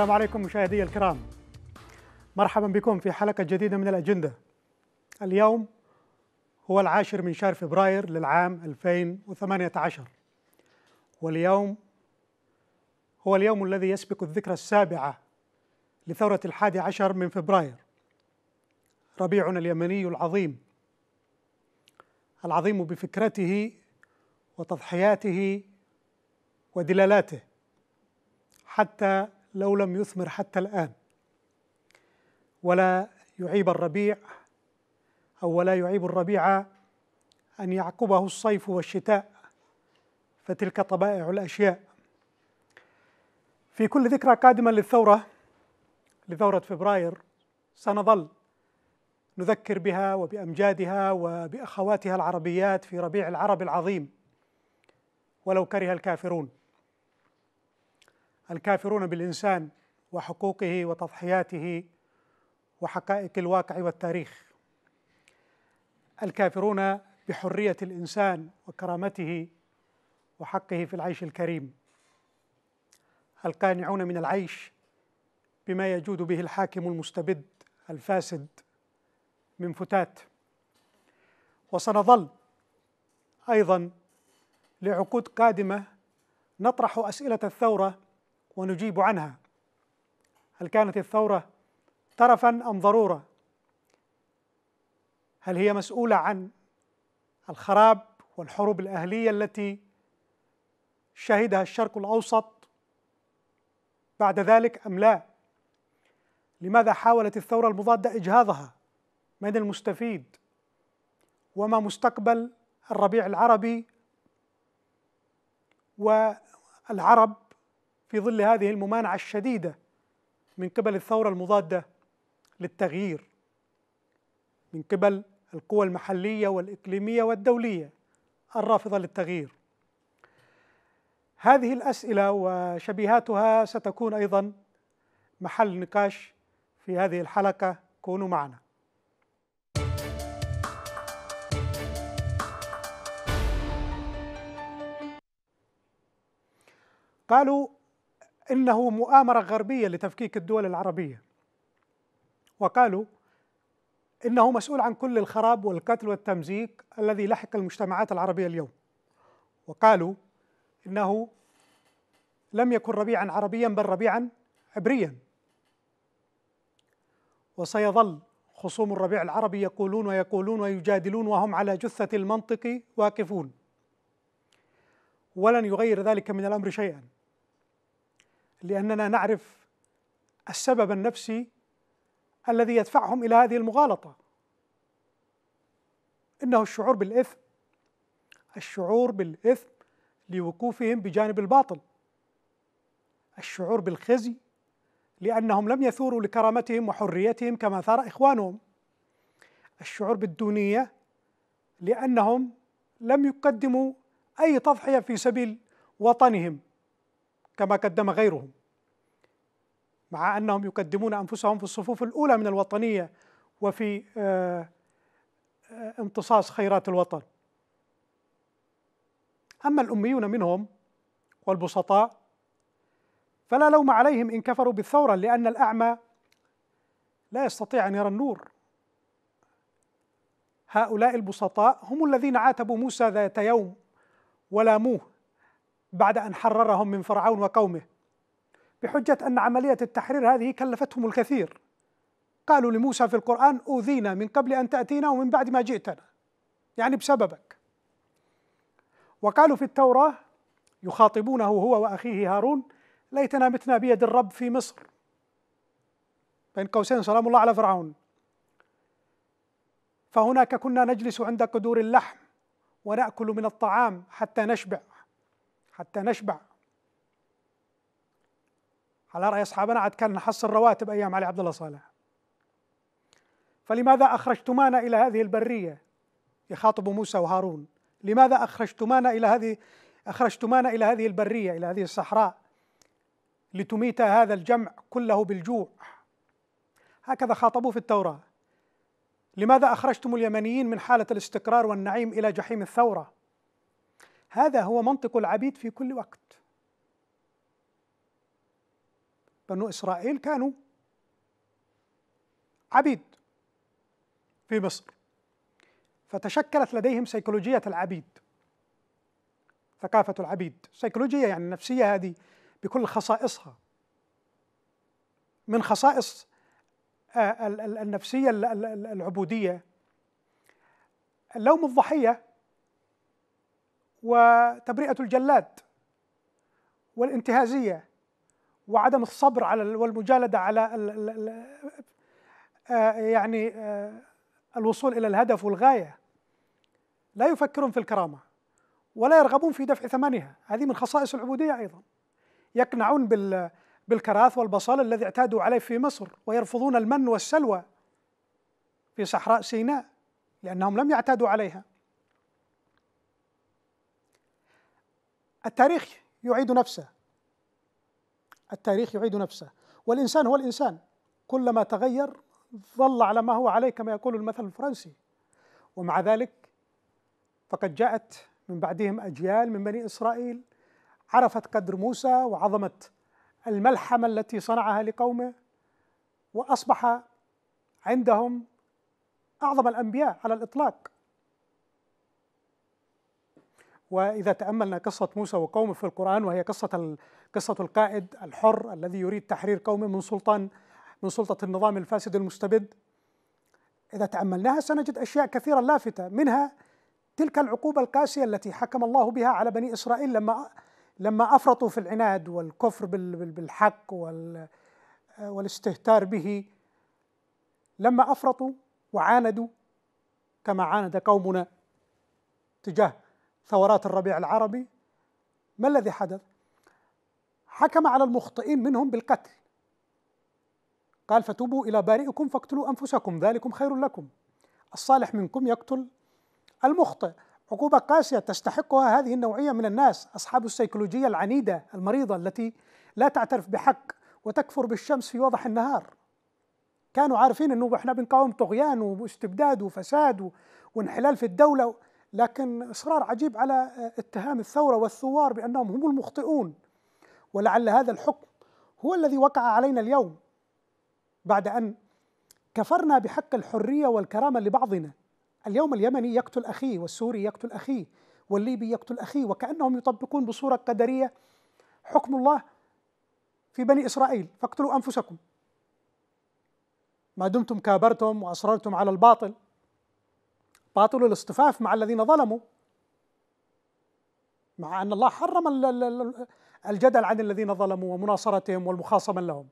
السلام عليكم مشاهدي الكرام. مرحبا بكم في حلقة جديدة من الأجندة. اليوم هو العاشر من شهر فبراير للعام 2018 واليوم هو اليوم الذي يسبق الذكرى السابعة لثورة الحادي عشر من فبراير. ربيعنا اليمني العظيم. العظيم بفكرته وتضحياته ودلالاته. حتى لو لم يثمر حتى الآن. ولا يعيب الربيع أو ولا يعيب الربيع أن يعقبه الصيف والشتاء فتلك طبائع الأشياء. في كل ذكرى قادمة للثورة لثورة فبراير سنظل نذكر بها وبأمجادها وبأخواتها العربيات في ربيع العرب العظيم ولو كره الكافرون. الكافرون بالإنسان وحقوقه وتضحياته وحقائق الواقع والتاريخ. الكافرون بحرية الإنسان وكرامته وحقه في العيش الكريم. القانعون من العيش بما يجود به الحاكم المستبد الفاسد من فتات. وسنظل أيضا لعقود قادمة نطرح أسئلة الثورة ونجيب عنها. هل كانت الثورة ترفا أم ضرورة؟ هل هي مسؤولة عن الخراب والحروب الأهلية التي شهدها الشرق الأوسط بعد ذلك أم لا؟ لماذا حاولت الثورة المضادة إجهاضها؟ من المستفيد؟ وما مستقبل الربيع العربي والعرب في ظل هذه الممانعة الشديدة من قبل الثورة المضادة للتغيير من قبل القوى المحلية والإقليمية والدولية الرافضة للتغيير. هذه الأسئلة وشبيهاتها ستكون أيضا محل نقاش في هذه الحلقة. كونوا معنا. قالوا إنه مؤامرة غربية لتفكيك الدول العربية. وقالوا إنه مسؤول عن كل الخراب والقتل والتمزيق الذي لحق المجتمعات العربية اليوم. وقالوا إنه لم يكن ربيعا عربيا بل ربيعا عبريا. وسيظل خصوم الربيع العربي يقولون ويقولون ويجادلون وهم على جثة المنطق واقفون. ولن يغير ذلك من الأمر شيئا. لأننا نعرف السبب النفسي الذي يدفعهم إلى هذه المغالطة. إنه الشعور بالإثم الشعور بالإثم لوقوفهم بجانب الباطل. الشعور بالخزي لأنهم لم يثوروا لكرامتهم وحريتهم كما ثار إخوانهم. الشعور بالدونية لأنهم لم يقدموا أي تضحية في سبيل وطنهم. كما قدم غيرهم مع أنهم يقدمون أنفسهم في الصفوف الأولى من الوطنية وفي امتصاص خيرات الوطن. أما الأميون منهم والبسطاء فلا لوم عليهم إن كفروا بالثورة لأن الأعمى لا يستطيع أن يرى النور. هؤلاء البسطاء هم الذين عاتبوا موسى ذات يوم ولاموه. بعد أن حررهم من فرعون وقومه بحجة أن عملية التحرير هذه كلفتهم الكثير. قالوا لموسى في القرآن أوذينا من قبل أن تأتينا ومن بعد ما جئتنا. يعني بسببك. وقالوا في التوراة يخاطبونه هو وأخيه هارون ليتنا متنا بيد الرب في مصر. بين قوسين سلام الله على فرعون. فهناك كنا نجلس عند قدور اللحم ونأكل من الطعام حتى نشبع. حتى نشبع. على رأي أصحابنا عاد كان نحصل رواتب أيام علي عبد الله صالح. فلماذا أخرجتمانا إلى هذه البرية؟ يخاطب موسى وهارون. لماذا أخرجتمانا إلى هذه أخرجتمانا إلى هذه البرية إلى هذه الصحراء لتميت هذا الجمع كله بالجوع؟ هكذا خاطبوه في التوراة. لماذا أخرجتم اليمنيين من حالة الاستقرار والنعيم إلى جحيم الثورة؟ هذا هو منطق العبيد في كل وقت. بنو إسرائيل كانوا عبيد في مصر فتشكلت لديهم سيكولوجية العبيد ثقافة العبيد. سيكولوجية يعني النفسية هذه بكل خصائصها من خصائص آه، النفسية العبودية. لوم الضحية وتبرئة الجلاد والانتهازية وعدم الصبر على والمجالدة على آه، يعني آه، الوصول إلى الهدف والغاية. لا يفكرون في الكرامة ولا يرغبون في دفع ثمنها. هذه من خصائص العبودية أيضا. يقنعون بال بالكراث والبصل الذي اعتادوا عليه في مصر ويرفضون المن والسلوى في صحراء سيناء لأنهم لم يعتادوا عليها. التاريخ يعيد نفسه. التاريخ يعيد نفسه. والإنسان هو الإنسان. كلما تغير ظل على ما هو عليه كما يقول المثل الفرنسي. ومع ذلك فقد جاءت من بعدهم أجيال من بني إسرائيل عرفت قدر موسى وعظمة الملحمة التي صنعها لقومه وأصبح عندهم أعظم الأنبياء على الإطلاق. وإذا تأملنا قصة موسى وقومه في القرآن وهي قصة قصة القائد الحر الذي يريد تحرير قومه من سلطان من سلطة النظام الفاسد المستبد. إذا تأملناها سنجد أشياء كثيرة لافتة منها تلك العقوبة القاسية التي حكم الله بها على بني إسرائيل لما لما أفرطوا في العناد والكفر بالحق والاستهتار به. لما أفرطوا وعاندوا كما عاند قومنا تجاه ثورات الربيع العربي ما الذي حدث؟ حكم على المخطئين منهم بالقتل. قال فتوبوا إلى بارئكم فاقتلوا أنفسكم ذلكم خير لكم. الصالح منكم يقتل المخطئ. عقوبة قاسية تستحقها هذه النوعية من الناس أصحاب السيكولوجية العنيدة المريضة التي لا تعترف بحق وتكفر بالشمس في وضح النهار. كانوا عارفين إنه إحنا بنقاوم طغيان واستبداد وفساد وانحلال في الدولة. لكن إصرار عجيب على اتهام الثورة والثوار بأنهم هم المخطئون. ولعل هذا الحكم هو الذي وقع علينا اليوم بعد أن كفرنا بحق الحرية والكرامة لبعضنا. اليوم اليمني يقتل أخيه والسوري يقتل أخيه والليبي يقتل أخيه وكأنهم يطبقون بصورة قدرية حكم الله في بني إسرائيل. فاقتلوا أنفسكم. ما دمتم كابرتم وأصررتم على الباطل. باطل الاصطفاف مع الذين ظلموا. مع أن الله حرم الجدل عن الذين ظلموا ومناصرتهم والمخاصمة لهم.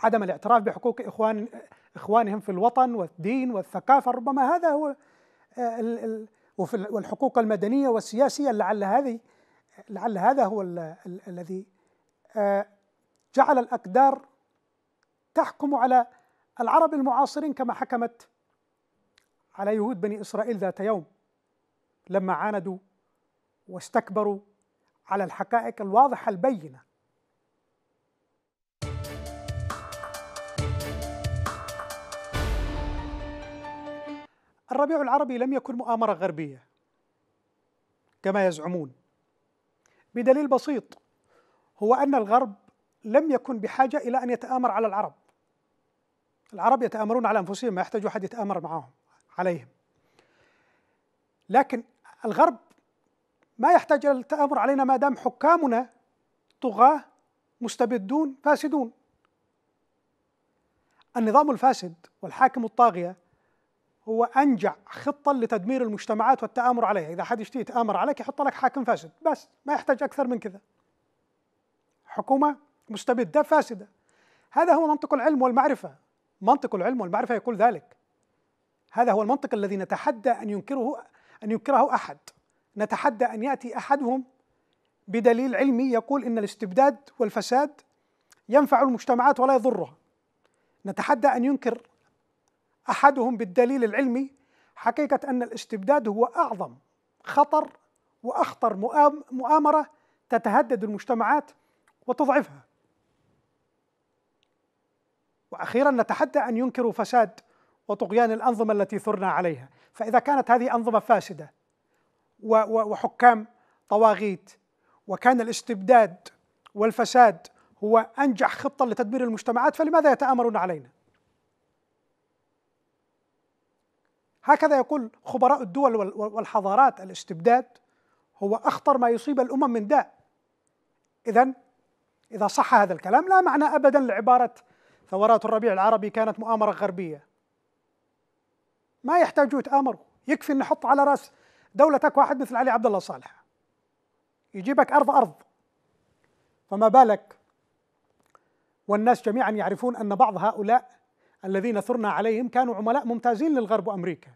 عدم الاعتراف بحقوق إخوان إخوانهم في الوطن والدين والثقافة ربما هذا هو والحقوق المدنية والسياسية لعل هذه لعل هذا هو الذي آه، جعل الأقدار تحكم على العرب المعاصرين كما حكمت على يهود بني إسرائيل ذات يوم لما عاندوا واستكبروا على الحقائق الواضحة البينة. الربيع العربي لم يكن مؤامرة غربية كما يزعمون. بدليل بسيط هو أن الغرب لم يكن بحاجة إلى أن يتآمر على العرب. العرب يتآمرون على أنفسهم ما يحتاج أحد يتآمر معهم عليهم. لكن الغرب ما يحتاج إلى التآمر علينا ما دام حكامنا طغاة مستبدون فاسدون. النظام الفاسد والحاكم الطاغية هو أنجع خطة لتدمير المجتمعات والتأمر عليها. إذا حد يشتي يتأمر عليك يحط لك حاكم فاسد. بس ما يحتاج أكثر من كذا. حكومة مستبدة فاسدة. هذا هو منطق العلم والمعرفة. منطق العلم والمعرفة يقول ذلك. هذا هو المنطق الذي نتحدى أن ينكره أن ينكره أحد. نتحدى أن يأتي أحدهم بدليل علمي يقول إن الاستبداد والفساد ينفع المجتمعات ولا يضرها نتحدى أن ينكر أحدهم بالدليل العلمي حقيقة أن الاستبداد هو أعظم خطر وأخطر مؤامرة تتهدد المجتمعات وتضعفها. وأخيرا نتحدى أن ينكروا فساد وطغيان الأنظمة التي ثرنا عليها فإذا كانت هذه أنظمة فاسدة وحكام طواغيت وكان الاستبداد والفساد هو أنجح خطة لتدمير المجتمعات فلماذا يتآمرون علينا؟ هكذا يقول خبراء الدول والحضارات الاستبداد هو أخطر ما يصيب الأمم من داء. اذا إذا صح هذا الكلام لا معنى ابدا لعبارة ثورات الربيع العربي كانت مؤامرة غربية. ما يحتاجوا يتآمروا، يكفي ان نحط على رأس دولتك واحد مثل علي عبد الله صالح. يجيبك أرض أرض. فما بالك؟ والناس جميعا يعرفون أن بعض هؤلاء الذين ثرنا عليهم كانوا عملاء ممتازين للغرب وأمريكا.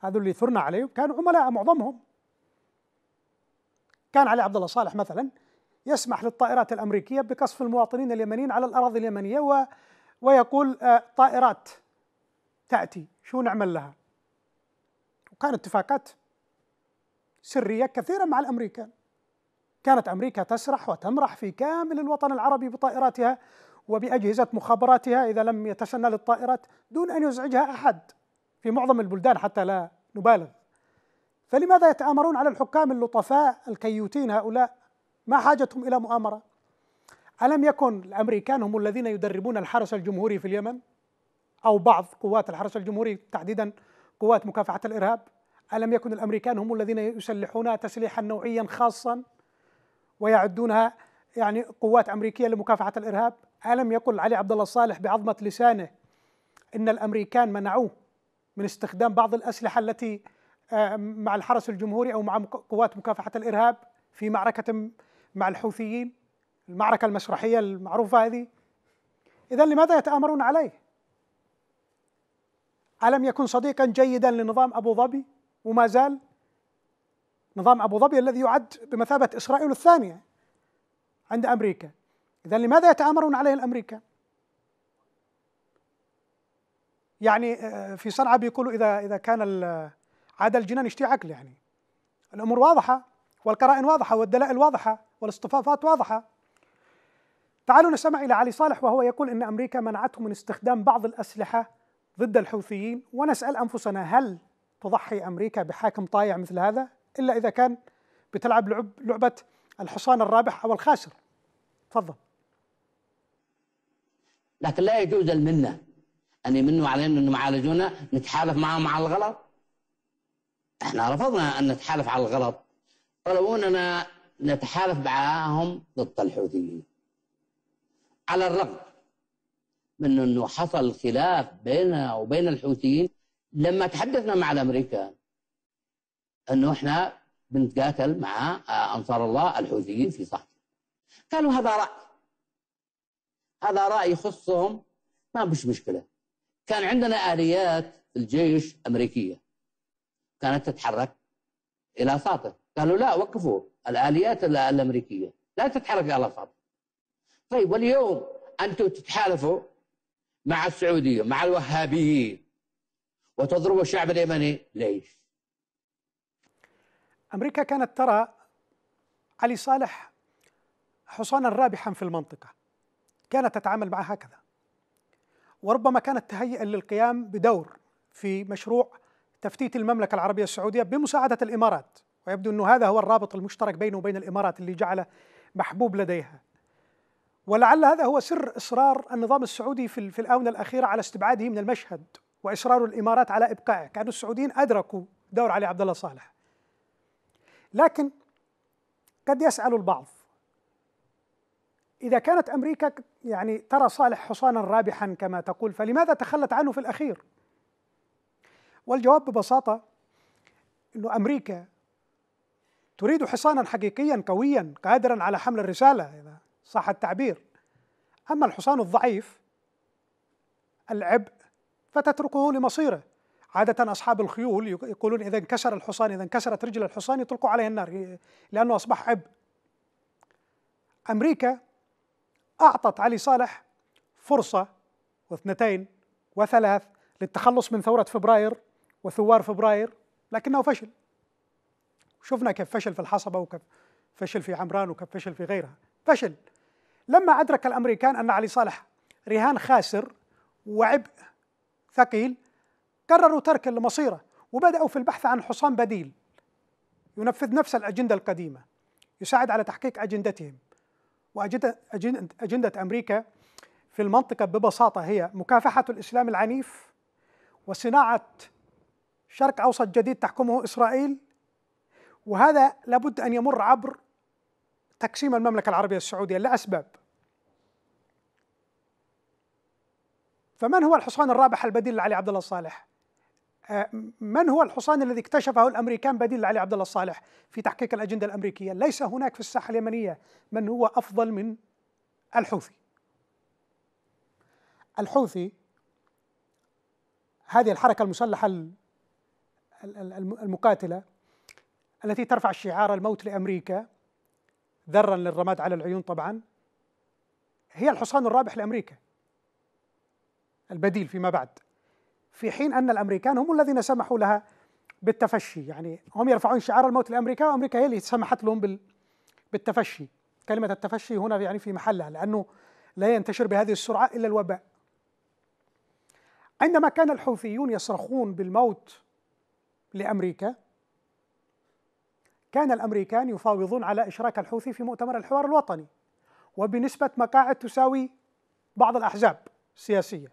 هذول اللي ثرنا عليهم كانوا عملاء معظمهم. كان علي عبد الله صالح مثلا يسمح للطائرات الأمريكية بقصف المواطنين اليمنيين على الأراضي اليمنية و ويقول آه، طائرات. تأتي. شو نعمل لها؟ وكانت اتفاقات سرية كثيرة مع الأمريكان. كانت أمريكا تسرح وتمرح في كامل الوطن العربي بطائراتها وبأجهزة مخابراتها إذا لم يتسنى للطائرات دون أن يزعجها أحد في معظم البلدان حتى لا نبالغ. فلماذا يتآمرون على الحكام اللطفاء الكيوتين هؤلاء؟ ما حاجتهم إلى مؤامرة؟ ألم يكن الأمريكان هم الذين يدربون الحرس الجمهوري في اليمن؟ أو بعض قوات الحرس الجمهوري تحديدا قوات مكافحة الإرهاب. ألم يكن الأمريكان هم الذين يسلحونها تسليحا نوعيا خاصا ويعدونها يعني قوات أمريكية لمكافحة الإرهاب؟ ألم يقل علي عبد الله الصالح بعظمة لسانه إن الأمريكان منعوه من استخدام بعض الأسلحة التي آه، مع الحرس الجمهوري أو مع قوات مكافحة الإرهاب في معركة مع الحوثيين؟ المعركة المسرحية المعروفة هذه؟ إذا لماذا يتآمرون عليه؟ ألم يكن صديقا جيدا لنظام أبو ظبي؟ وما زال نظام أبو ظبي الذي يعد بمثابة إسرائيل الثانية عند أمريكا. إذا لماذا يتآمرون عليه الأمريكان؟ يعني آه، في صنعاء بيقولوا إذا إذا كان عاد الجنان يشتي عقل يعني. الأمور واضحة والقرائن واضحة والدلائل واضحة والاصطفافات واضحة. تعالوا نستمع إلى علي صالح وهو يقول إن أمريكا منعته من استخدام بعض الأسلحة ضد الحوثيين ونسأل أنفسنا هل تضحي أمريكا بحاكم طايع مثل هذا؟ إلا إذا كان بتلعب لعب لعبة الحصان الرابح أو الخاسر تفضل. لكن لا يجوز المنه أن يمنوا علينا انهم يعالجونا نتحالف معهم على الغلط. إحنا رفضنا أن نتحالف على الغلط. طلبوا أننا نتحالف معهم ضد الحوثيين. على الرغم من إنه حصل خلاف بيننا وبين الحوثيين لما تحدثنا مع الامريكان إنه إحنا بنتقاتل مع أنصار الله الحوثيين في صحراء. قالوا هذا رأي. هذا رأي يخصهم ما مش مشكلة. كان عندنا آليات الجيش أمريكية. كانت تتحرك إلى ساطر. قالوا لا وقفوا. الآليات الأمريكية لا تتحرك إلى ساطر. طيب واليوم أنتم تتحالفوا مع السعودية مع الوهابيين. وتضربوا الشعب اليمني ليش؟ أمريكا كانت ترى علي صالح حصانا رابحا في المنطقة. كانت تتعامل معه هكذا. وربما كانت تهيئا للقيام بدور في مشروع تفتيت المملكة العربية السعودية بمساعدة الإمارات. ويبدو أنه هذا هو الرابط المشترك بينه وبين الإمارات اللي جعله محبوب لديها. ولعل هذا هو سر إصرار النظام السعودي في, في الآونة الأخيرة على استبعاده من المشهد وإصرار الإمارات على إبقائه كأن السعوديين أدركوا دور علي عبد الله صالح لكن قد يسأل البعض إذا كانت أمريكا يعني ترى صالح حصانا رابحا كما تقول فلماذا تخلت عنه في الأخير؟ والجواب ببساطة أنه أمريكا تريد حصانا حقيقيا قويا قادرا على حمل الرسالة إذا صح التعبير. أما الحصان الضعيف العبء فتتركه لمصيره. عادة أصحاب الخيول يقولون إذا انكسر الحصان إذا انكسرت رجل الحصان يطلقوا عليه النار لأنه أصبح عبء. أمريكا أعطت علي صالح فرصة واثنتين وثلاث للتخلص من ثورة فبراير وثوار فبراير لكنه فشل. شفنا كيف فشل في الحصبة وكيف فشل في عمران وكيف فشل في غيرها. فشل. لما أدرك الأمريكان أن علي صالح رهان خاسر وعبء ثقيل قرروا ترك المصيرة وبدأوا في البحث عن حصان بديل ينفذ نفس الأجندة القديمة يساعد على تحقيق أجندتهم. وأجندة أمريكا في المنطقة ببساطة هي مكافحة الإسلام العنيف وصناعة شرق أوسط جديد تحكمه إسرائيل. وهذا لابد أن يمر عبر تقسيم المملكة العربية السعودية لأسباب. فمن هو الحصان الرابح البديل لعلي عبد الله الصالح؟ آه، من هو الحصان الذي اكتشفه الأمريكان بديل لعلي عبد الله الصالح في تحقيق الأجندة الأمريكية؟ ليس هناك في الساحة اليمنية من هو أفضل من الحوثي. الحوثي هذه الحركة المسلحة المقاتلة التي ترفع شعار الموت لأمريكا ذرا للرماد على العيون طبعا هي الحصان الرابح لأمريكا البديل فيما بعد. في حين أن الأمريكان هم الذين سمحوا لها بالتفشي يعني هم يرفعون شعار الموت لأمريكا وأمريكا هي اللي سمحت لهم بالتفشي. كلمة التفشي هنا يعني في محلها لأنه لا ينتشر بهذه السرعة إلا الوباء. عندما كان الحوثيون يصرخون بالموت لأمريكا كان الأمريكان يفاوضون على إشراك الحوثي في مؤتمر الحوار الوطني وبنسبة مقاعد تساوي بعض الأحزاب السياسيه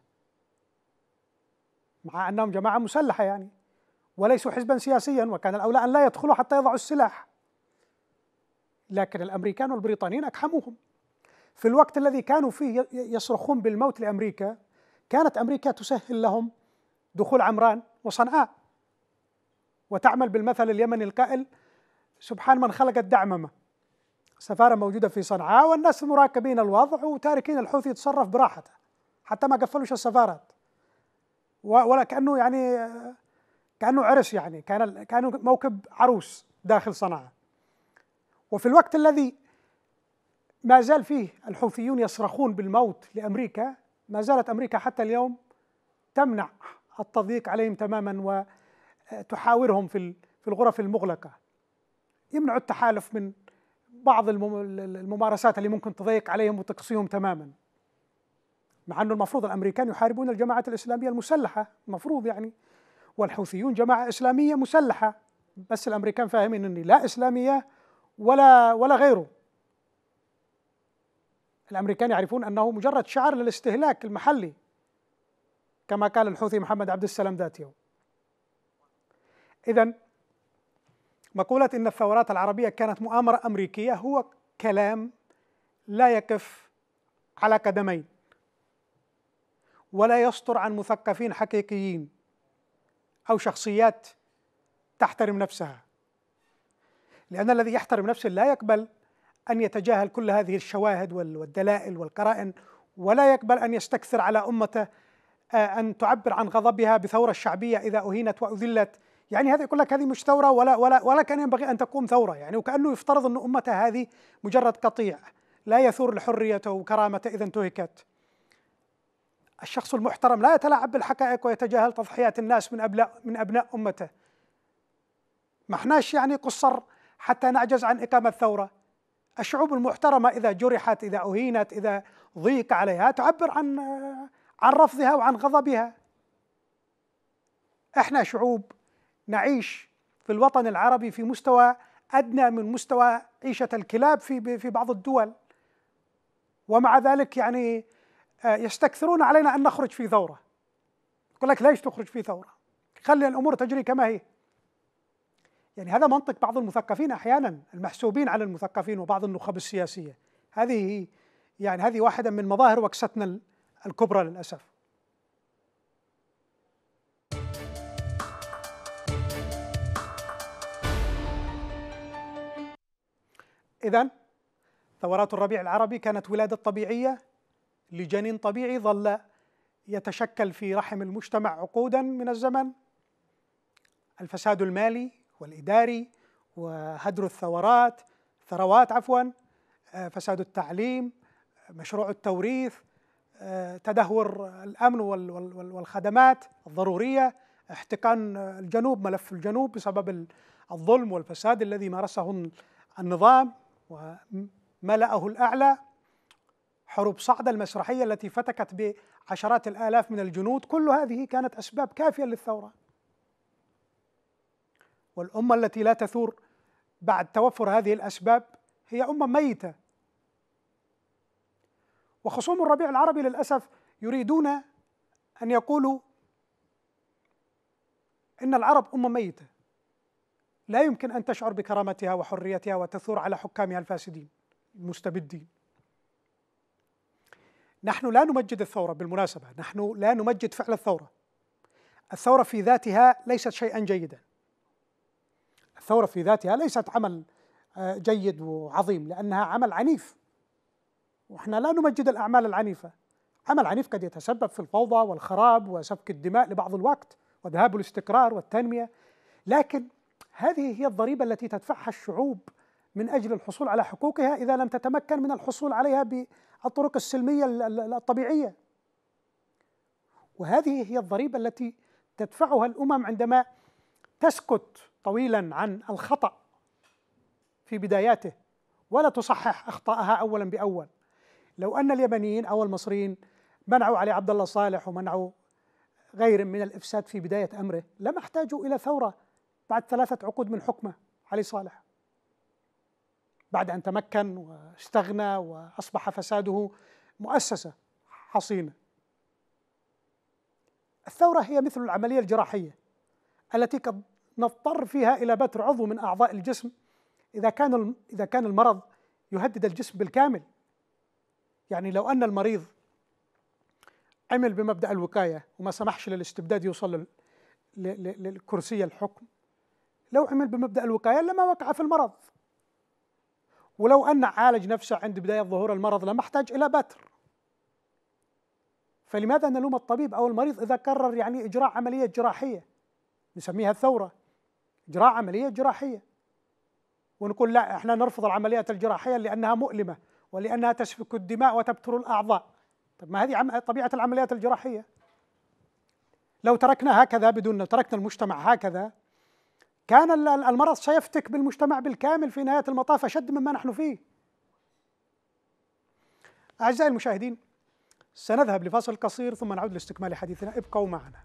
مع أنهم جماعة مسلحة يعني وليسوا حزبا سياسيا وكان الأولى أن لا يدخلوا حتى يضعوا السلاح. لكن الأمريكان والبريطانيين اقحموهم في الوقت الذي كانوا فيه يصرخون بالموت لأمريكا كانت أمريكا تسهل لهم دخول عمران وصنعاء. وتعمل بالمثل اليمني القائل سبحان من خلق الدعممه سفارة موجودة في صنعاء والناس مراقبين الوضع وتاركين الحوثي يتصرف براحته حتى ما قفلوش السفارات. ولا كأنه يعني كأنه عرس يعني كان كأنه موكب عروس داخل صنعاء. وفي الوقت الذي ما زال فيه الحوثيون يصرخون بالموت لأمريكا ما زالت أمريكا حتى اليوم تمنع التضييق عليهم تماما وتحاورهم في في الغرف المغلقة. يمنعوا التحالف من بعض الممارسات اللي ممكن تضيق عليهم وتقصيهم تماما. مع أنه المفروض الأمريكان يحاربون الجماعات الإسلامية المسلحة المفروض يعني والحوثيون جماعة إسلامية مسلحة. بس الأمريكان فاهمين إني لا إسلامية ولا ولا غيره. الأمريكان يعرفون أنه مجرد شعار للاستهلاك المحلي كما قال الحوثي محمد عبد السلام ذات يوم. اذا مقولة إن الثورات العربية كانت مؤامرة أمريكية هو كلام لا يقف على قدمين. ولا يصدر عن مثقفين حقيقيين أو شخصيات تحترم نفسها. لأن الذي يحترم نفسه لا يقبل أن يتجاهل كل هذه الشواهد والدلائل والقرائن ولا يقبل أن يستكثر على أمته آه، أن تعبر عن غضبها بثورة شعبية إذا أهينت وأذلت. يعني هذا يقول لك هذه مش ثورة ولا ولا ولا كان ينبغي أن تقوم ثورة. يعني وكأنه يفترض أن أمته هذه مجرد قطيع لا يثور لحريته وكرامته إذا انتهكت. الشخص المحترم لا يتلاعب بالحقائق ويتجاهل تضحيات الناس من ابناء من أبناء أمته. ما احناش يعني قصر حتى نعجز عن إقامة ثوره الشعوب المحترمة إذا جرحت إذا أهينت إذا ضيق عليها تعبر عن عن رفضها وعن غضبها. إحنا شعوب نعيش في الوطن العربي في مستوى أدنى من مستوى عيشة الكلاب في في بعض الدول. ومع ذلك يعني يستكثرون علينا أن نخرج في ثورة. يقول لك ليش تخرج في ثورة؟ خلي الأمور تجري كما هي. يعني هذا منطق بعض المثقفين أحيانا المحسوبين على المثقفين وبعض النخب السياسية. هذه يعني هذه واحدة من مظاهر وكستنا الكبرى للأسف. اذا ثورات الربيع العربي كانت ولادة طبيعية لجنين طبيعي ظل يتشكل في رحم المجتمع عقودا من الزمن. الفساد المالي والإداري وهدر الثورات ثروات عفوا آه، فساد التعليم مشروع التوريث آه، تدهور الأمن والخدمات الضرورية احتقان الجنوب ملف الجنوب بسبب الظلم والفساد الذي مارسه النظام وملأه الأعلى. حروب صعدة المسرحية التي فتكت بعشرات الآلاف من الجنود كل هذه كانت أسباب كافية للثورة. والأمة التي لا تثور بعد توفر هذه الأسباب هي أمة ميتة. وخصوم الربيع العربي للأسف يريدون أن يقولوا إن العرب أمة ميتة. لا يمكن أن تشعر بكرامتها وحريتها وتثور على حكامها الفاسدين المستبدين. نحن لا نمجد الثورة بالمناسبة نحن لا نمجد فعل الثورة. الثورة في ذاتها ليست شيئا جيدا. الثورة في ذاتها ليست عمل آه، جيد وعظيم لأنها عمل عنيف. وإحنا لا نمجد الأعمال العنيفة. عمل عنيف قد يتسبب في الفوضى والخراب وسفك الدماء لبعض الوقت وذهاب الاستقرار والتنمية. لكن هذه هي الضريبة التي تدفعها الشعوب من أجل الحصول على حقوقها إذا لم تتمكن من الحصول عليها بالطرق السلمية الطبيعية. وهذه هي الضريبة التي تدفعها الأمم عندما تسكت طويلا عن الخطأ في بداياته ولا تصحح أخطائها اولا بأول. لو أن اليمنيين أو المصريين منعوا علي عبد الله صالح ومنعوا غيرهم من الإفساد في بداية أمره لما احتاجوا إلى ثورة بعد ثلاثة عقود من حكمه علي صالح. بعد أن تمكن واستغنى وأصبح فساده مؤسسة حصينة. الثورة هي مثل العملية الجراحية التي قد نضطر فيها إلى بتر عضو من أعضاء الجسم إذا كان إذا كان المرض يهدد الجسم بالكامل. يعني لو أن المريض عمل بمبدأ الوقاية وما سمحش للاستبداد يوصل للكرسي الحكم لو عمل بمبدأ الوقاية لما وقع في المرض. ولو أن عالج نفسه عند بداية ظهور المرض لما احتاج إلى بتر. فلماذا نلوم الطبيب أو المريض إذا قرر يعني إجراء عملية جراحية؟ نسميها الثورة. إجراء عملية جراحية. ونقول لا إحنا نرفض العمليات الجراحية لأنها مؤلمة ولأنها تسفك الدماء وتبتر الأعضاء. طب ما هذه طبيعة العمليات الجراحية. لو تركنا هكذا بدون تركنا المجتمع هكذا كان المرض سيفتك بالمجتمع بالكامل في نهاية المطاف أشد مما نحن فيه. أعزائي المشاهدين سنذهب لفاصل قصير ثم نعود لاستكمال حديثنا. ابقوا معنا.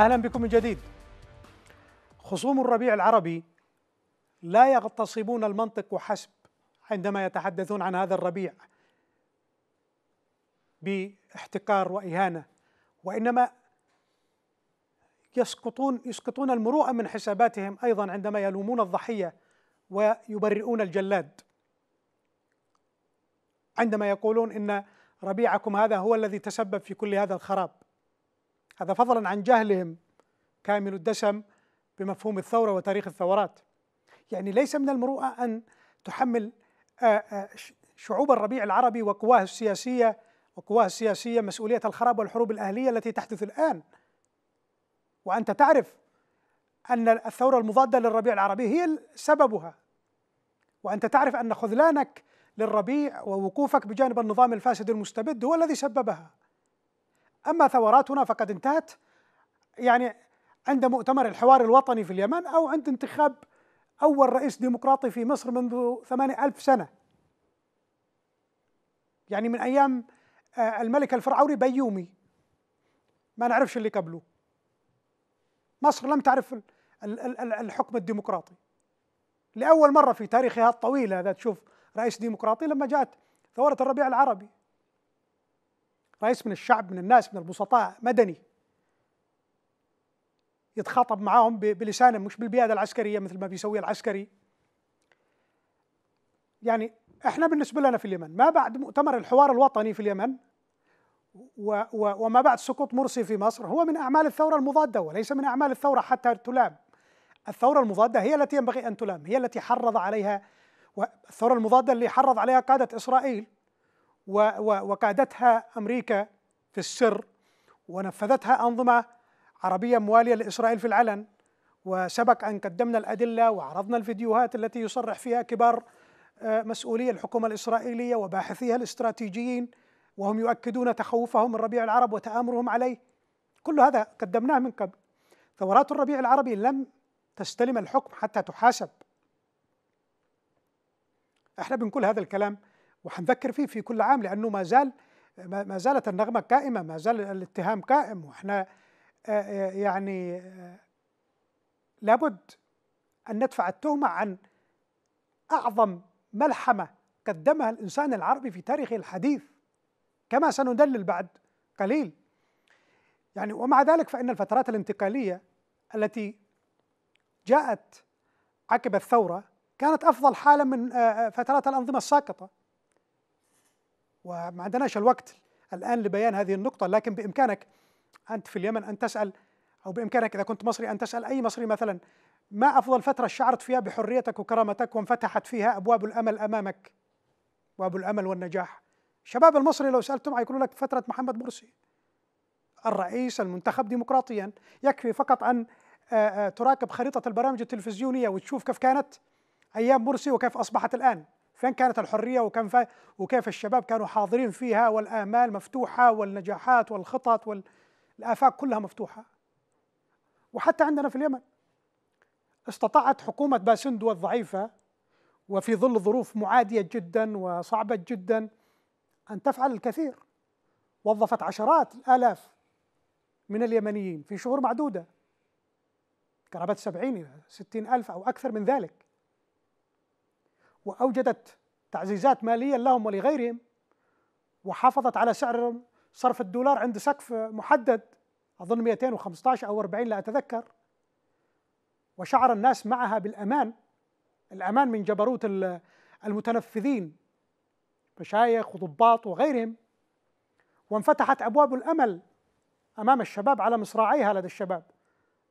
أهلا بكم من جديد. خصوم الربيع العربي لا يغتصبون المنطق وحسب عندما يتحدثون عن هذا الربيع باحتكار وإهانة وإنما يسقطون يسقطون المروءة من حساباتهم أيضا عندما يلومون الضحية ويبرئون الجلاد. عندما يقولون إن ربيعكم هذا هو الذي تسبب في كل هذا الخراب. هذا فضلا عن جهلهم كامل الدسم بمفهوم الثورة وتاريخ الثورات. يعني ليس من المروءة أن تحمل آه، آه، شعوب الربيع العربي وقواه السياسية وقواه السياسية مسؤولية الخراب والحروب الأهلية التي تحدث الآن. وأنت تعرف أن الثورة المضادة للربيع العربي هي سببها. وأنت تعرف أن خذلانك للربيع ووقوفك بجانب النظام الفاسد المستبد هو الذي سببها. أما ثوراتنا فقد انتهت. يعني عند مؤتمر الحوار الوطني في اليمن أو عند انتخاب أول رئيس ديمقراطي في مصر منذ ثمانية ألف سنة. يعني من أيام آه، الملك الفرعوني بيومي. ما نعرفش اللي قبله. مصر لم تعرف الحكم الديمقراطي. لأول مرة في تاريخها الطويل هذا تشوف رئيس ديمقراطي لما جاءت ثورة الربيع العربي. رئيس من الشعب من الناس من البسطاء مدني يتخاطب معاهم بلسانه مش بالبيادة العسكرية مثل ما بيسوي العسكري. يعني إحنا بالنسبة لنا في اليمن ما بعد مؤتمر الحوار الوطني في اليمن و و وما بعد سقوط مرسي في مصر هو من أعمال الثورة المضادة وليس من أعمال الثورة حتى تلام. الثورة المضادة هي التي ينبغي أن تلام هي التي حرض عليها الثورة المضادة اللي حرض عليها قادة إسرائيل. وقادتها أمريكا في السر ونفذتها أنظمة عربية موالية لإسرائيل في العلن وسبق أن قدمنا الأدلة وعرضنا الفيديوهات التي يصرح فيها كبار آه، مسؤولي الحكومة الإسرائيلية وباحثيها الاستراتيجيين وهم يؤكدون تخوفهم من ربيع العرب وتآمرهم عليه. كل هذا قدمناه من قبل. ثورات الربيع العربي لم تستلم الحكم حتى تحاسب. إحنا بنقول هذا الكلام وحنذكر فيه في كل عام لأنه ما زال ما زالت النغمة قائمة ما زال الاتهام قائم. وإحنا آه، آه، يعني آه، لابد أن ندفع التهمة عن أعظم ملحمة قدمها الإنسان العربي في تاريخه الحديث كما سندلل بعد قليل. يعني ومع ذلك فإن الفترات الانتقالية التي جاءت عقب الثورة كانت أفضل حالا من فترات الأنظمة الساقطة. وما عندناش الوقت الآن لبيان هذه النقطة لكن بإمكانك أنت في اليمن أن تسأل أو بإمكانك إذا كنت مصري أن تسأل أي مصري مثلا ما أفضل فترة شعرت فيها بحريتك وكرامتك وانفتحت فيها أبواب الأمل أمامك؟ أبواب الأمل والنجاح. الشباب المصري لو سألتم يقولوا لك فترة محمد مرسي. الرئيس المنتخب ديمقراطيا. يكفي فقط أن آه، آه، تراقب خريطة البرامج التلفزيونية وتشوف كيف كانت أيام مرسي وكيف أصبحت الآن. فين كانت الحرية وكم وكيف الشباب كانوا حاضرين فيها والآمال مفتوحة والنجاحات والخطط والآفاق كلها مفتوحة. وحتى عندنا في اليمن استطاعت حكومة باسندو الضعيفة وفي ظل ظروف معادية جدا وصعبة جدا أن تفعل الكثير. وظفت عشرات الآلاف من اليمنيين في شهور معدودة. قرابة سبعين ستين ألف أو أكثر من ذلك. وأوجدت تعزيزات مالية لهم ولغيرهم وحافظت على سعر صرف الدولار عند سقف محدد أظن 215 أو 40 لا أتذكر. وشعر الناس معها بالأمان. الأمان من جبروت المتنفذين مشايخ وضباط وغيرهم. وانفتحت أبواب الأمل أمام الشباب على مصراعيها لدى الشباب.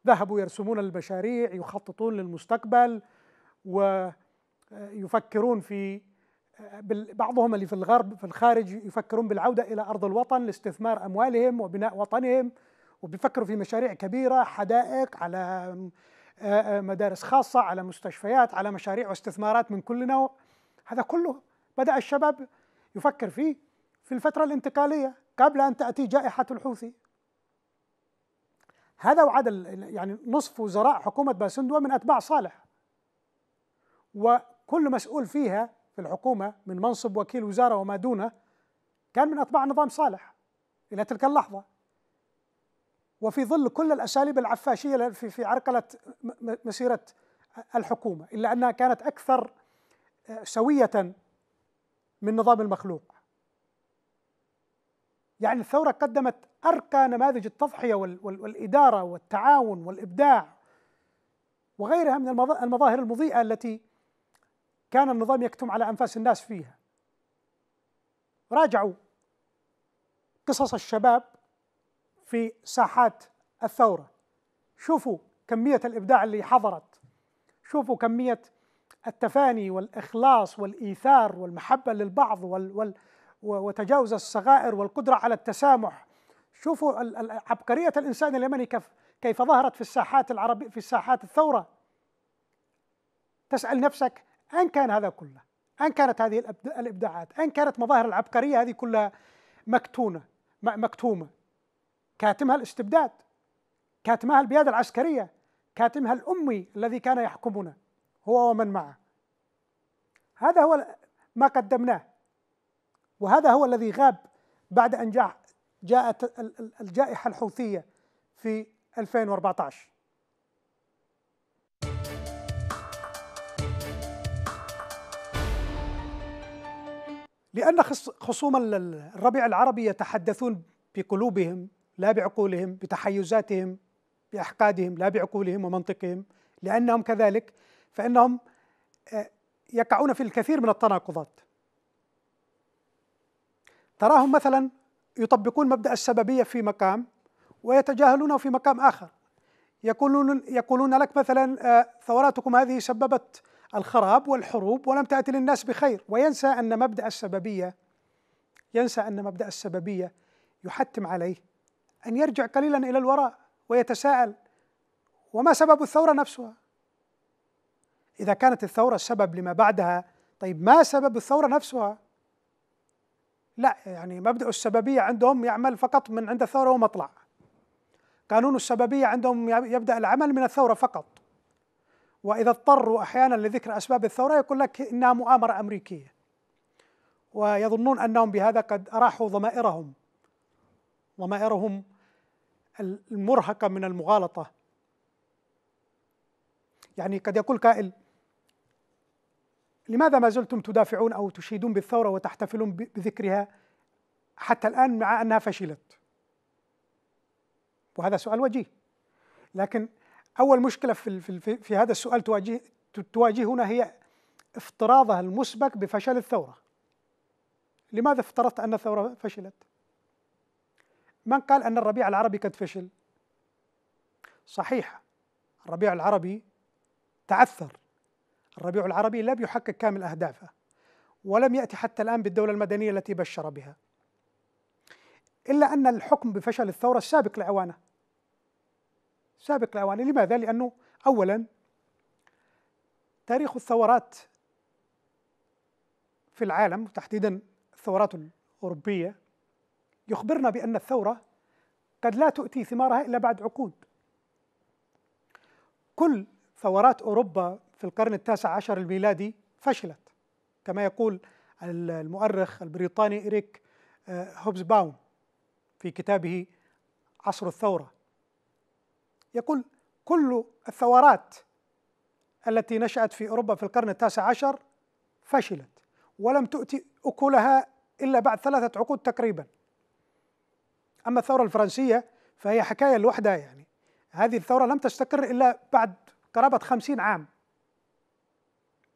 ذهبوا يرسمون المشاريع يخططون للمستقبل ويفكرون في بعضهم اللي في الغرب في الخارج يفكرون بالعودة إلى أرض الوطن لاستثمار أموالهم وبناء وطنهم وبيفكروا في مشاريع كبيرة حدائق على مدارس خاصة على مستشفيات على مشاريع واستثمارات من كل نوع. هذا كله بدأ الشباب يفكر فيه في الفترة الانتقالية قبل أن تأتي جائحة الحوثي. هذا وعد يعني نصف وزراء حكومة باسندوة من أتباع صالح. وكل مسؤول فيها في الحكومة من منصب وكيل وزارة وما دونه كان من أتباع نظام صالح إلى تلك اللحظة. وفي ظل كل الأساليب العفاشية في في عرقلة مسيرة الحكومة إلا أنها كانت أكثر آه، سوية من نظام المخلوق. يعني الثورة قدمت أرقى نماذج التضحية والإدارة والتعاون والإبداع وغيرها من المظاهر المضيئة التي كان النظام يكتم على أنفاس الناس فيها. راجعوا قصص الشباب في ساحات الثورة. شوفوا كمية الإبداع اللي حضرت. شوفوا كمية التفاني والإخلاص والإيثار والمحبة للبعض وال, وال وتجاوز الصغائر والقدرة على التسامح. شوفوا عبقرية الإنسان اليمني كيف كيف ظهرت في الساحات العربية في الساحات الثورة. تسأل نفسك أين كان هذا كله؟ أين كانت هذه الإبداعات؟ أين كانت مظاهر العبقرية هذه كلها مكتونة مكتومة كاتمها الاستبداد كاتمها البيادة العسكرية كاتمها الأمي الذي كان يحكمنا هو ومن معه هذا هو ما قدمناه وهذا هو الذي غاب بعد أن جاء جاءت الجائحة الحوثية في 2014 لأن خصوم الربيع العربي يتحدثون بقلوبهم لا بعقولهم بتحيزاتهم بأحقادهم لا بعقولهم ومنطقهم. لأنهم كذلك فإنهم آه، يقعون في الكثير من التناقضات. تراهم مثلا يطبقون مبدأ السببية في مقام ويتجاهلونه في مقام آخر. يقولون يقولون لك مثلا آه، ثوراتكم هذه سببت الخراب والحروب ولم تأتي للناس بخير. وينسى أن مبدأ السببية ينسى أن مبدأ السببية يحتم عليه أن يرجع قليلا إلى الوراء ويتساءل وما سبب الثورة نفسها؟ إذا كانت الثورة السبب لما بعدها طيب ما سبب الثورة نفسها؟ لا يعني مبدأ السببية عندهم يعمل فقط من عند الثورة ومطلع. قانون السببية عندهم يبدأ العمل من الثورة فقط. وإذا اضطروا أحيانا لذكر أسباب الثورة يقول لك إنها مؤامرة أمريكية. ويظنون أنهم بهذا قد أراحوا ضمائرهم. ضمائرهم المرهقة من المغالطة. يعني قد يقول قائل لماذا ما زلتم تدافعون أو تشيدون بالثورة وتحتفلون بذكرها حتى الآن مع أنها فشلت؟ وهذا سؤال وجيه. لكن أول مشكلة في, في, في هذا السؤال تواجه تواجهنا هي افتراضها المسبق بفشل الثورة لماذا افترضت أن الثورة فشلت؟ من قال أن الربيع العربي قد فشل؟ صحيح الربيع العربي تعثر الربيع العربي لم يحقق كامل أهدافه ولم يأتي حتى الآن بالدولة المدنية التي بشر بها إلا أن الحكم بفشل الثورة سابق لأوانه سابق لأوانه لماذا؟ لأنه أولا تاريخ الثورات في العالم تحديدا الثورات الأوروبية يخبرنا بأن الثورة قد لا تؤتي ثمارها إلا بعد عقود. كل ثورات أوروبا في القرن التاسع عشر الميلادي فشلت كما يقول المؤرخ البريطاني إريك آه، هوبز باوم في كتابه عصر الثورة. يقول كل الثورات التي نشأت في أوروبا في القرن التاسع عشر فشلت ولم تؤتي أكلها إلا بعد ثلاثة عقود تقريبا. أما الثورة الفرنسية فهي حكاية لوحدها يعني. هذه الثورة لم تستقر إلا بعد قرابة خمسين عام.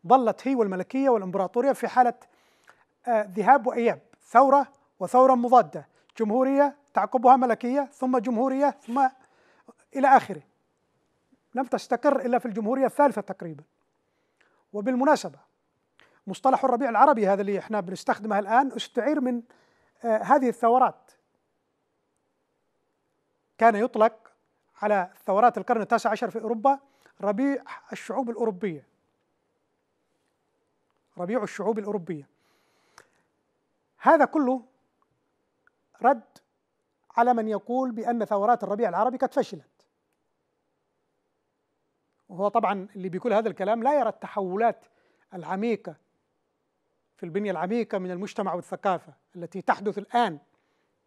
ظلت هي والملكية والإمبراطورية في حالة آه، ذهاب وإياب. ثورة وثورة مضادة. جمهورية تعقبها ملكية ثم جمهورية ثم إلى آخره. لم تستقر إلا في الجمهورية الثالثة تقريبا. وبالمناسبة مصطلح الربيع العربي هذا اللي إحنا بنستخدمه الآن استعير من آه، هذه الثورات. كان يطلق على ثورات القرن التاسع عشر في أوروبا ربيع الشعوب الأوروبية. ربيع الشعوب الأوروبية. هذا كله رد على من يقول بأن ثورات الربيع العربي قد فشلت. وهو طبعا اللي بيقول هذا الكلام لا يرى التحولات العميقة في البنية العميقة من المجتمع والثقافة التي تحدث الآن.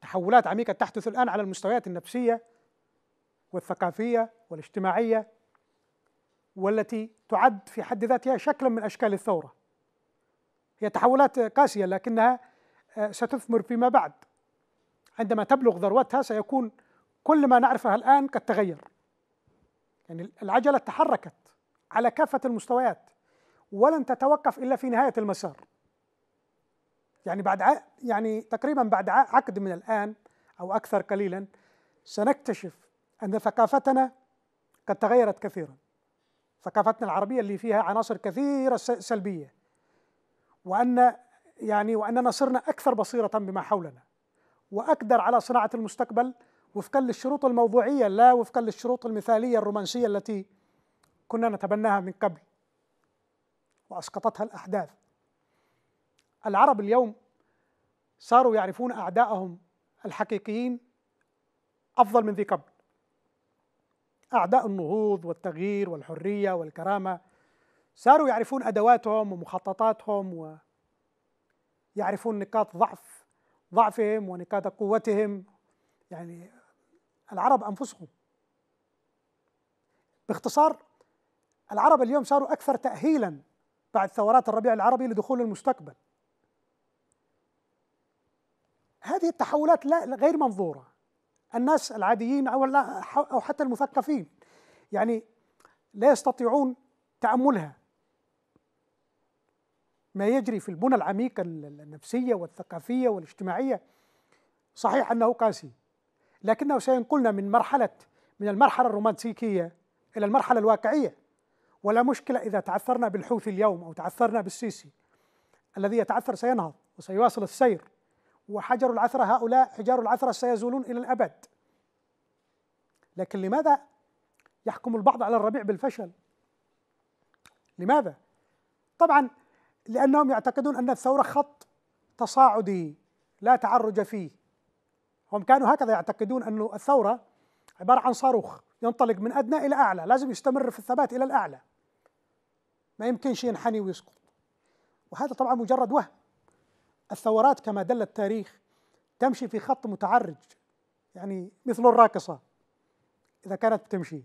تحولات عميقة تحدث الآن على المستويات النفسية والثقافية والاجتماعية والتي تعد في حد ذاتها شكلا من أشكال الثورة. هي تحولات قاسية لكنها آه، ستثمر فيما بعد. عندما تبلغ ذروتها سيكون كل ما نعرفه الآن قد تغير. يعني العجلة تحركت على كافة المستويات ولن تتوقف إلا في نهاية المسار. يعني بعد يعني تقريبا بعد عقد من الآن أو أكثر قليلا سنكتشف أن ثقافتنا قد تغيرت كثيرا. ثقافتنا العربية اللي فيها عناصر كثيرة سلبية وأن يعني وأننا صرنا أكثر بصيرة بما حولنا وأقدر على صناعة المستقبل وفقا للشروط الموضوعية لا وفقا للشروط المثالية الرومانسية التي كنا نتبناها من قبل. وأسقطتها الأحداث. العرب اليوم صاروا يعرفون أعدائهم الحقيقيين أفضل من ذي قبل. أعداء النهوض والتغيير والحرية والكرامة صاروا يعرفون أدواتهم ومخططاتهم ويعرفون نقاط ضعف ضعفهم ونقاط قوتهم. يعني العرب أنفسهم. باختصار العرب اليوم صاروا أكثر تأهيلا بعد ثورات الربيع العربي لدخول المستقبل. هذه التحولات لا غير منظورة. الناس العاديين أو أو حتى المثقفين يعني لا يستطيعون تأملها. ما يجري في البنى العميقة النفسية والثقافية والاجتماعية. صحيح أنه قاسي. لكنه سينقلنا من مرحله من المرحلة الرومانتيكية إلى المرحلة الواقعية. ولا مشكلة إذا تعثرنا بالحوثي اليوم أو تعثرنا بالسيسي. الذي يتعثر سينهض وسيواصل السير. وحجر العثرة هؤلاء حجار العثرة سيزولون إلى الأبد. لكن لماذا يحكم البعض على الربيع بالفشل؟ لماذا؟ طبعا لأنهم يعتقدون أن الثورة خط تصاعدي لا تعرج فيه. هم كانوا هكذا يعتقدون أن الثورة عبارة عن صاروخ ينطلق من أدنى إلى أعلى لازم يستمر في الثبات إلى الأعلى. ما يمكنش ينحني ويسقط. وهذا طبعا مجرد وهم. الثورات كما دل التاريخ تمشي في خط متعرج يعني مثل الراقصة إذا كانت بتمشي.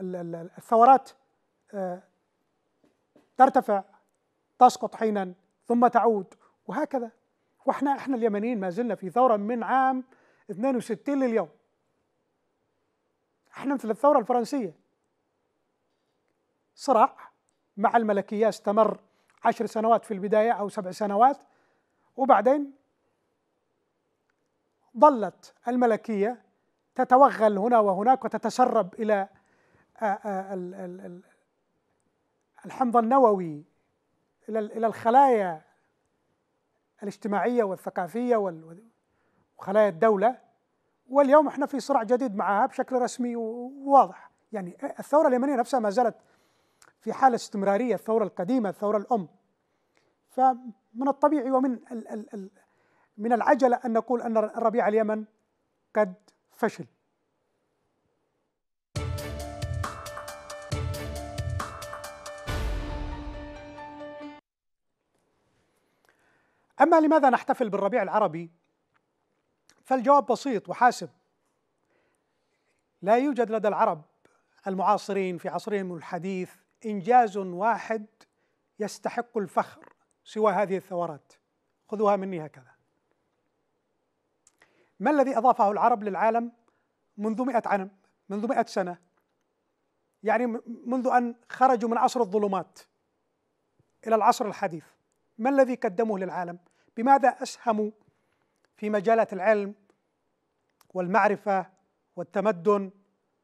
الثورات آه، ترتفع تسقط حينا ثم تعود وهكذا. وإحنا إحنا اليمنيين ما زلنا في ثورة من عام 62 لليوم. إحنا مثل الثورة الفرنسية. صراع مع الملكية استمر عشر سنوات في البداية أو سبع سنوات وبعدين ظلت الملكية تتوغل هنا وهناك وتتسرب إلى آه، آه، الحمض النووي إلى الخلايا الاجتماعية والثقافية وخلايا الدولة. واليوم إحنا في صراع جديد معها بشكل رسمي وواضح. يعني الثورة اليمنية نفسها ما زالت في حالة استمرارية الثورة القديمة الثورة الأم. فمن الطبيعي ومن ال ال ال من العجلة أن نقول أن الربيع اليمن قد فشل. أما لماذا نحتفل بالربيع العربي؟ فالجواب بسيط وحاسم. لا يوجد لدى العرب المعاصرين في عصرهم الحديث إنجاز واحد يستحق الفخر سوى هذه الثورات. خذوها مني هكذا. ما الذي أضافه العرب للعالم منذ مئة عام منذ مئة سنة؟ يعني منذ أن خرجوا من عصر الظلمات إلى العصر الحديث ما الذي قدموه للعالم؟ بماذا اسهموا في مجالات العلم والمعرفة والتمدن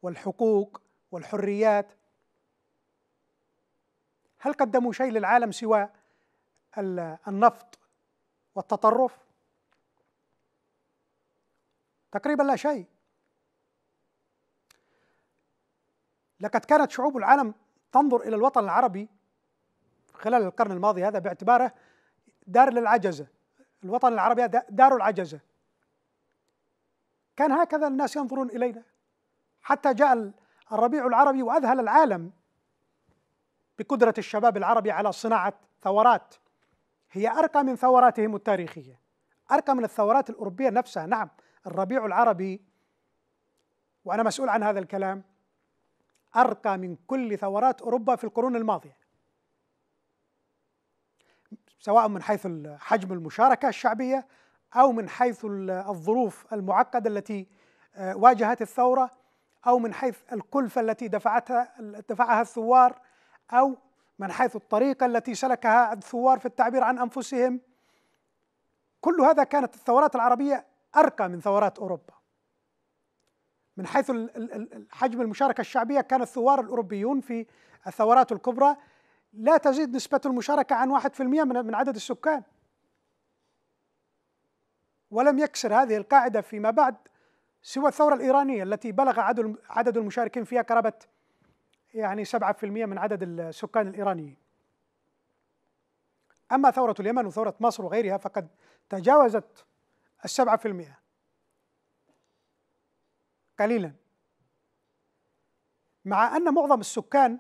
والحقوق والحريات؟ هل قدموا شيء للعالم سوى النفط والتطرف؟ تقريبا لا شيء. لقد كانت شعوب العالم تنظر إلى الوطن العربي خلال القرن الماضي هذا باعتباره دار للعجزة. الوطن العربي دار العجزة. كان هكذا الناس ينظرون إلينا. حتى جاء الربيع العربي وأذهل العالم بقدرة الشباب العربي على صناعة ثورات. هي أرقى من ثوراتهم التاريخية. أرقى من الثورات الأوروبية نفسها. نعم الربيع العربي وأنا مسؤول عن هذا الكلام أرقى من كل ثورات أوروبا في القرون الماضية. سواء من حيث حجم المشاركة الشعبية أو من حيث الظروف المعقدة التي آه، واجهت الثورة أو من حيث الكلفة التي دفعتها دفعها الثوار أو من حيث الطريقة التي سلكها الثوار في التعبير عن أنفسهم. كل هذا كانت الثورات العربية أرقى من ثورات أوروبا. من حيث حجم المشاركة الشعبية كان الثوار الأوروبيون في الثورات الكبرى لا تزيد نسبة المشاركة عن 1% من عدد السكان. ولم يكسر هذه القاعدة فيما بعد سوى الثورة الإيرانية التي بلغ عدد المشاركين فيها قرابة يعني 7% من عدد السكان الإيرانيين. أما ثورة اليمن وثورة مصر وغيرها فقد تجاوزت السبعة في المئة قليلا. مع أن معظم السكان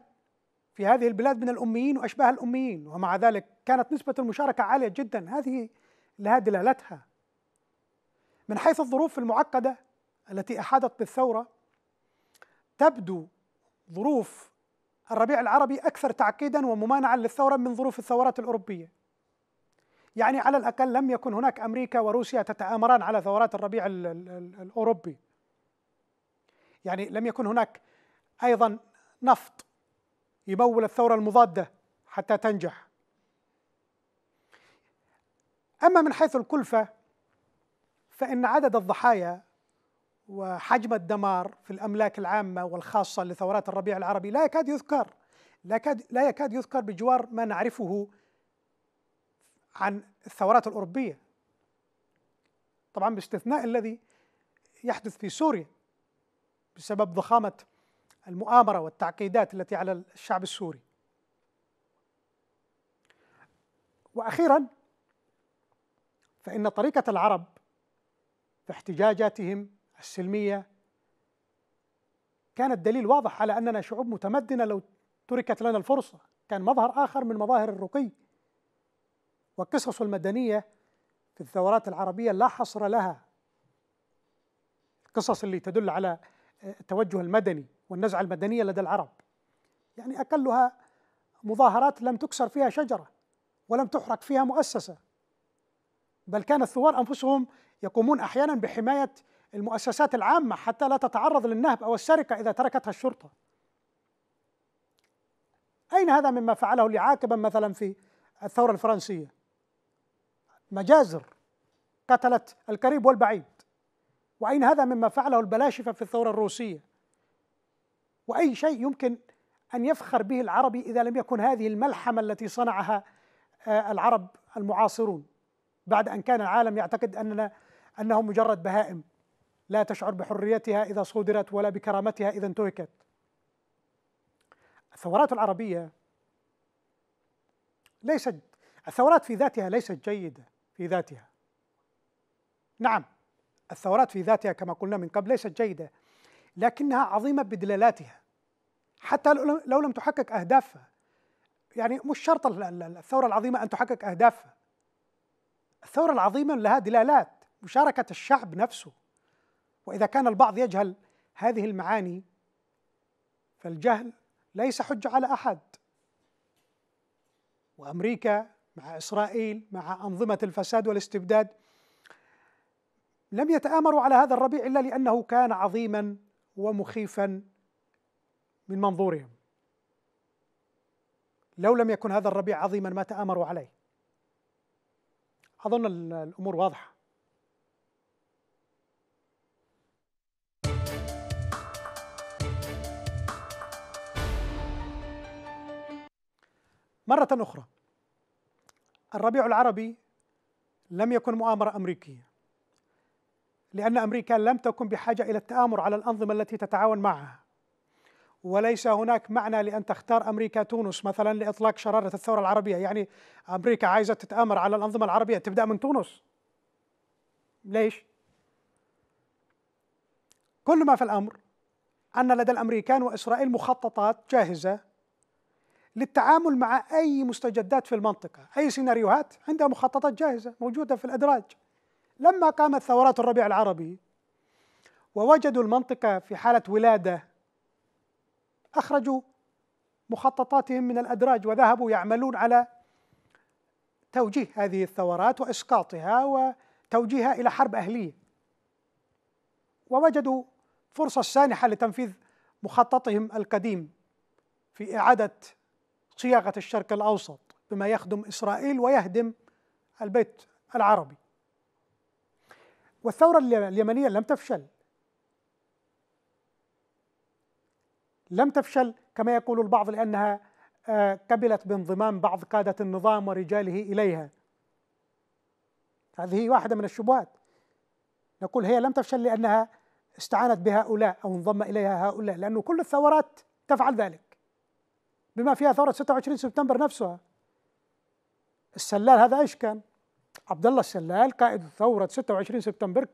في هذه البلاد من الأميين وأشباه الأميين ومع ذلك كانت نسبة المشاركة عالية جدا. هذه لها دلالتها. من حيث الظروف المعقدة التي أحاطت بالثورة تبدو ظروف الربيع العربي أكثر تعقيدا وممانعة للثورة من ظروف الثورات الأوروبية. يعني على الأقل لم يكن هناك أمريكا وروسيا تتآمران على ثورات الربيع الأوروبي. يعني لم يكن هناك أيضا نفط يمول الثورة المضادة حتى تنجح. أما من حيث الكلفة فإن عدد الضحايا وحجم الدمار في الأملاك العامة والخاصة لثورات الربيع العربي لا يكاد يذكر لا يكاد لا يكاد يذكر بجوار ما نعرفه عن الثورات الأوروبية. طبعا باستثناء الذي يحدث في سوريا بسبب ضخامة المؤامرة والتعقيدات التي على الشعب السوري. وأخيرا فإن طريقة العرب في احتجاجاتهم السلمية كانت دليل واضح على أننا شعوب متمدنة لو تركت لنا الفرصة. كان مظهر آخر من مظاهر الرقي والقصص المدنية في الثورات العربية لا حصر لها. القصص اللي تدل على التوجه المدني والنزعة المدنية لدى العرب يعني أقلها مظاهرات لم تكسر فيها شجرة ولم تحرق فيها مؤسسة بل كان الثوار أنفسهم يقومون أحيانا بحماية المؤسسات العامة حتى لا تتعرض للنهب أو السرقة إذا تركتها الشرطة. أين هذا مما فعله لعاقبا مثلا في الثورة الفرنسية؟ مجازر قتلت القريب والبعيد. وأين هذا مما فعله البلاشفة في الثورة الروسية؟ وأي شيء يمكن أن يفخر به العربي إذا لم يكن هذه الملحمة التي صنعها آه، العرب المعاصرون. بعد أن كان العالم يعتقد اننا انهم مجرد بهائم لا تشعر بحريتها إذا صودرت ولا بكرامتها إذا انتهكت. الثورات العربية ليست الثورات في ذاتها ليست جيدة في ذاتها. نعم الثورات في ذاتها كما قلنا من قبل ليست جيدة. لكنها عظيمة بدلالاتها. حتى لو لم تحقق أهدافها. يعني مش شرط الثورة العظيمة أن تحقق أهدافها. الثورة العظيمة لها دلالات. مشاركة الشعب نفسه. وإذا كان البعض يجهل هذه المعاني فالجهل ليس حجة على أحد. وأمريكا مع إسرائيل مع أنظمة الفساد والاستبداد لم يتآمروا على هذا الربيع إلا لأنه كان عظيما ومخيفا من منظورهم. لو لم يكن هذا الربيع عظيما ما تآمروا عليه. أظن الأمور واضحة. مرة أخرى الربيع العربي لم يكن مؤامرة أمريكية. لأن أمريكا لم تكن بحاجة إلى التآمر على الأنظمة التي تتعاون معها. وليس هناك معنى لأن تختار أمريكا تونس مثلا لإطلاق شرارة الثورة العربية. يعني أمريكا عايزة تتآمر على الأنظمة العربية. تبدأ من تونس. ليش؟ كل ما في الأمر أن لدى الأمريكان وإسرائيل مخططات جاهزة للتعامل مع أي مستجدات في المنطقة. أي سيناريوهات عندها مخططات جاهزة موجودة في الأدراج. لما قامت ثورات الربيع العربي ووجدوا المنطقة في حالة ولادة أخرجوا مخططاتهم من الأدراج وذهبوا يعملون على توجيه هذه الثورات وإسقاطها وتوجيهها إلى حرب أهلية. ووجدوا فرصة سانحة لتنفيذ مخططهم القديم في إعادة صياغة الشرق الأوسط بما يخدم إسرائيل ويهدم البيت العربي. والثورة اليمنية لم تفشل. لم تفشل كما يقول البعض لأنها آه، قبلت بانضمام بعض قادة النظام ورجاله إليها. هذه واحدة من الشبهات. نقول هي لم تفشل لأنها استعانت بهؤلاء أو انضم إليها هؤلاء لأنه كل الثورات تفعل ذلك. بما فيها ثورة 26 سبتمبر نفسها. السلال هذا إيش كان؟ عبد الله السلال قائد ثورة 26 سبتمبر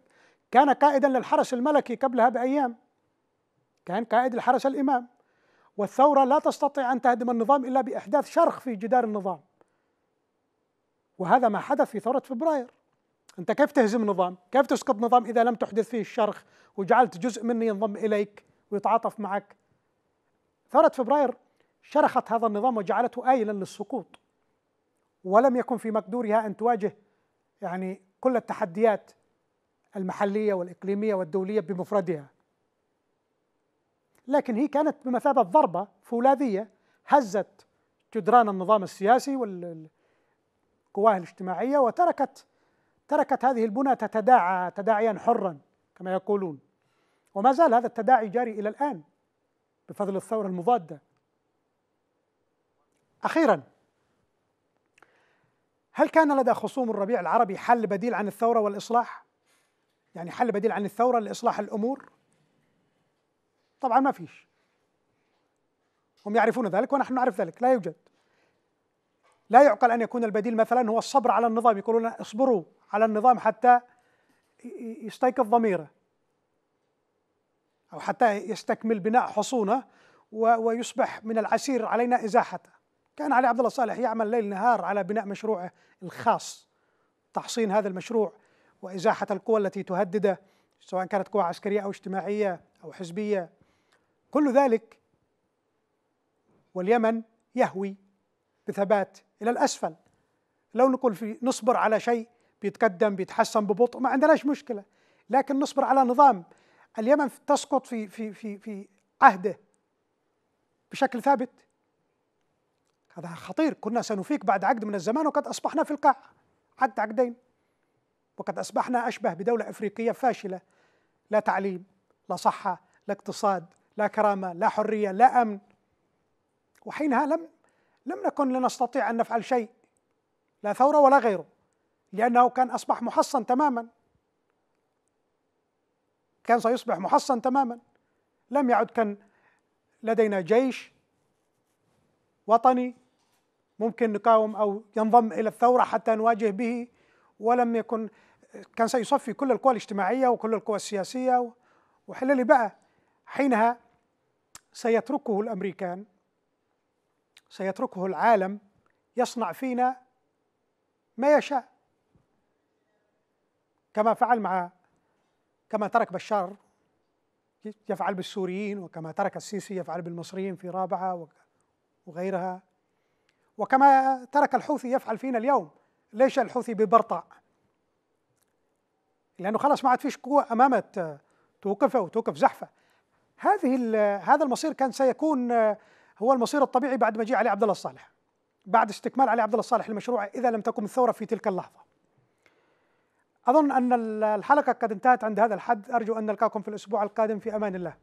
كان قائدا للحرس الملكي قبلها بأيام. كان قائد الحرس الإمام. والثورة لا تستطيع أن تهدم النظام إلا بإحداث شرخ في جدار النظام. وهذا ما حدث في ثورة فبراير. أنت كيف تهزم نظام؟ كيف تسقط نظام إذا لم تحدث فيه الشرخ وجعلت جزء منه ينضم إليك ويتعاطف معك؟ ثورة فبراير شرخت هذا النظام وجعلته آيلا للسقوط. ولم يكن في مقدورها أن تواجه يعني كل التحديات المحلية والإقليمية والدولية بمفردها. لكن هي كانت بمثابة ضربة فولاذية هزت جدران النظام السياسي والقواه الاجتماعية وتركت تركت هذه البنى تتداعى تداعيا حرا كما يقولون. وما زال هذا التداعي جاري إلى الآن بفضل الثورة المضادة. أخيرا هل كان لدى خصوم الربيع العربي حل بديل عن الثورة والإصلاح؟ يعني حل بديل عن الثورة لإصلاح الأمور؟ طبعا ما فيش. هم يعرفون ذلك ونحن نعرف ذلك لا يوجد. لا يعقل أن يكون البديل مثلا هو الصبر على النظام يقولون اصبروا على النظام حتى يستيقظ ضميره. أو حتى يستكمل بناء حصونه ويصبح من العسير علينا إزاحته. كان علي عبد الله صالح يعمل ليل نهار على بناء مشروعه الخاص تحصين هذا المشروع وإزاحة القوى التي تهدده سواء كانت قوى عسكرية أو اجتماعية أو حزبية. كل ذلك واليمن يهوي بثبات إلى الأسفل. لو نقول في نصبر على شيء بيتقدم بيتحسن ببطء ما عندناش مشكلة لكن نصبر على نظام. اليمن تسقط في في في في عهده بشكل ثابت. هذا خطير. كنا سنفيق بعد عقد من الزمان وقد أصبحنا في القاع. عقد عقدين. وقد أصبحنا أشبه بدولة أفريقية فاشلة. لا تعليم لا صحة لا اقتصاد لا كرامة لا حرية لا أمن. وحينها لم لم نكن لنستطيع أن نفعل شيء لا ثورة ولا غيره لأنه كان أصبح محصن تماما. كان سيصبح محصن تماما. لم يعد كان لدينا جيش وطني ممكن نقاوم أو ينضم إلى الثورة حتى نواجه به ولم يكن كان سيصفي كل القوى الاجتماعية وكل القوى السياسية وحللي بقى. حينها سيتركه الأمريكان سيتركه العالم يصنع فينا ما يشاء. كما فعل مع كما ترك بشار يفعل بالسوريين وكما ترك السيسي يفعل بالمصريين في رابعة وغيرها. وكما ترك الحوثي يفعل فينا اليوم. ليش الحوثي ببرطع لأنه خلاص ما عاد فيش قوة امامه توقفه وتوقف زحفة. هذه هذا المصير كان سيكون هو المصير الطبيعي بعد مجيء علي عبد الله الصالح. بعد استكمال علي عبد الله الصالح المشروع إذا لم تقم الثورة في تلك اللحظة. أظن أن الحلقة قد انتهت عند هذا الحد. أرجو أن نلقاكم في الأسبوع القادم في أمان الله.